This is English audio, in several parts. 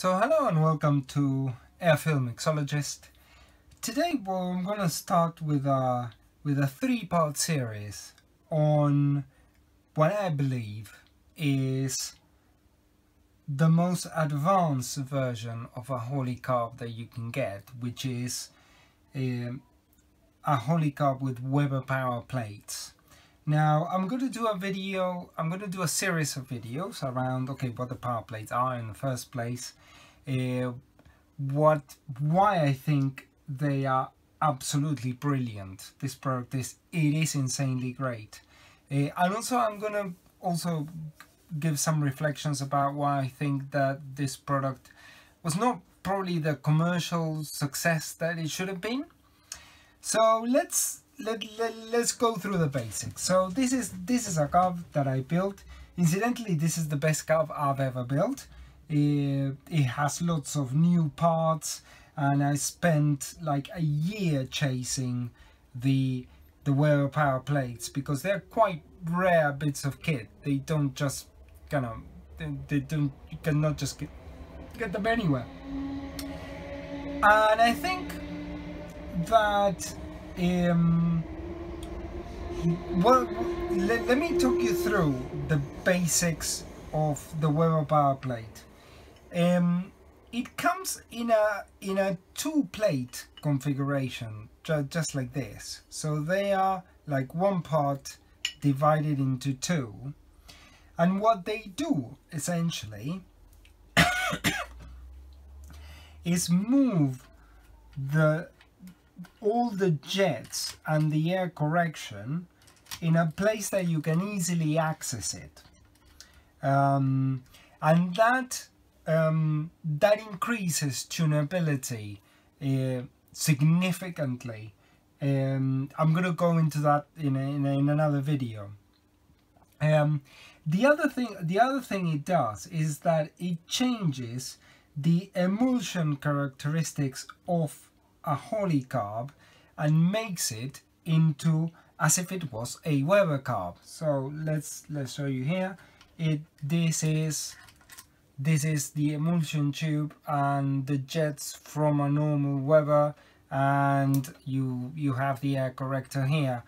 So hello and welcome to Air Fuel Mixologist. Today well, I'm going to start with a, with a three-part series on what I believe is the most advanced version of a Holley carb that you can get, which is um, a Holley carb with Weber power plates. Now I'm going to do a video, I'm going to do a series of videos around, okay, what the power plates are in the first place, uh, what why I think they are absolutely brilliant. This product is it is insanely great, uh, and also I'm gonna also give some reflections about why I think that this product was not probably the commercial success that it should have been. So let's let, let let's go through the basics. So this is this is a carb that I built. Incidentally, this is the best carb I've ever built. It, it has lots of new parts and I spent like a year chasing the the Weber power plates because they're quite rare bits of kit. They don't just kind of they, they don't you cannot just get get them anywhere. And I think that um well let, let me talk you through the basics of the Weber power plate. Um, it comes in a in a two plate configuration just like this so they are like one part divided into two and what they do essentially is move the all the jets and the air correction in a place that you can easily access it um, and that um, that increases tunability uh, significantly. Um, I'm going to go into that in, a, in, a, in, another video. Um, the other thing, the other thing it does is that it changes the emulsion characteristics of a Holley carb and makes it into as if it was a Weber carb. So let's let's show you here. It this is this is the emulsion tube and the jets from a normal Weber and you you have the air corrector here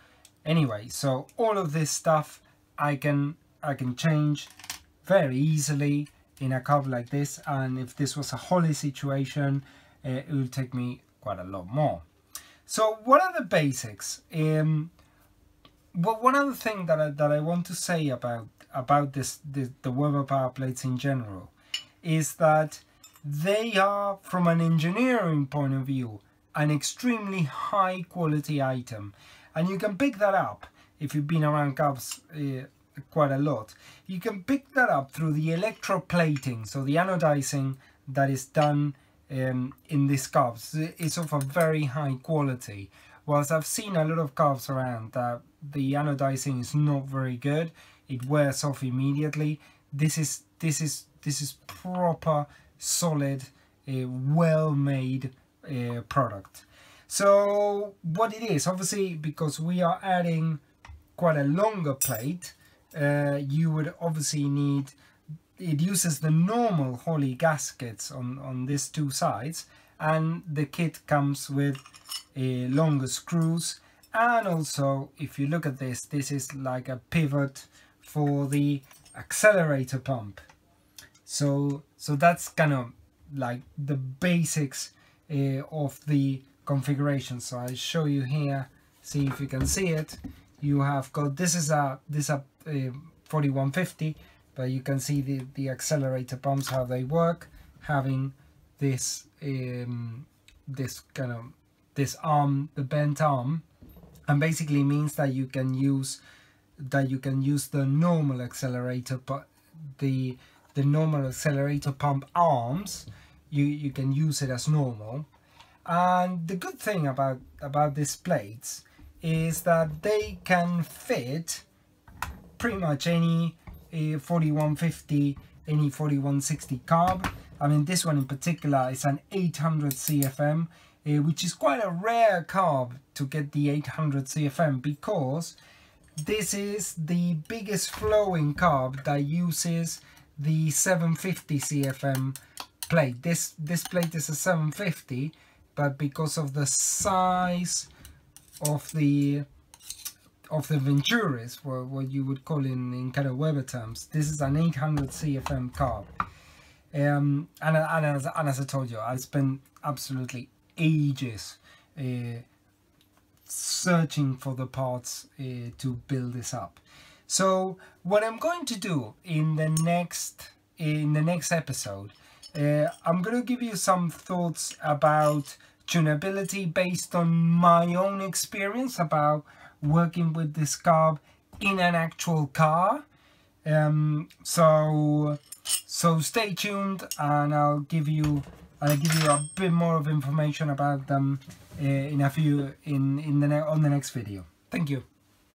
anyway so all of this stuff I can I can change very easily in a carb like this and if this was a Holley situation uh, it would take me quite a lot more so what are the basics um but one other thing that I, that I want to say about about this, this the Weber power plates in general is that they are, from an engineering point of view, an extremely high quality item. And you can pick that up if you've been around carbs uh, quite a lot. You can pick that up through the electroplating, so the anodizing that is done um, in these carbs. It's of a very high quality. Whilst I've seen a lot of carbs around that the anodizing is not very good, it wears off immediately. This is this is this is proper, solid, uh, well-made uh, product. So what it is, obviously, because we are adding quite a longer plate, uh, you would obviously need, it uses the normal Holley gaskets on, on these two sides, and the kit comes with a longer screws, and also, if you look at this, this is like a pivot for the accelerator pump. So so that's kind of like the basics uh, of the configuration. So I'll show you here see if you can see it. You have got this is a this a uh, 4150 but you can see the the accelerator pumps how they work having this um, this kind of this arm the bent arm. And basically means that you can use that you can use the normal accelerator but the the normal accelerator pump arms you you can use it as normal. And the good thing about about these plates is that they can fit pretty much any uh, 4150 any 4160 carb I mean this one in particular is an 800 CFM uh, which is quite a rare carb to get the 800 CFM because this is the biggest flowing carb that uses the 750 CFM plate. This this plate is a 750, but because of the size of the of the Venturis, what, you would call in, in kind of Weber terms, this is an 800 CFM carb. Um, and, and, as, and as I told you, I spent absolutely ages uh, searching for the parts uh, to build this up. So what I'm going to do in the next in the next episode, uh, I'm going to give you some thoughts about tunability based on my own experience about working with this carb in an actual car. Um, so so stay tuned and I'll give you I'll give you a bit more of information about them uh, in a few in in the on the next video. Thank you.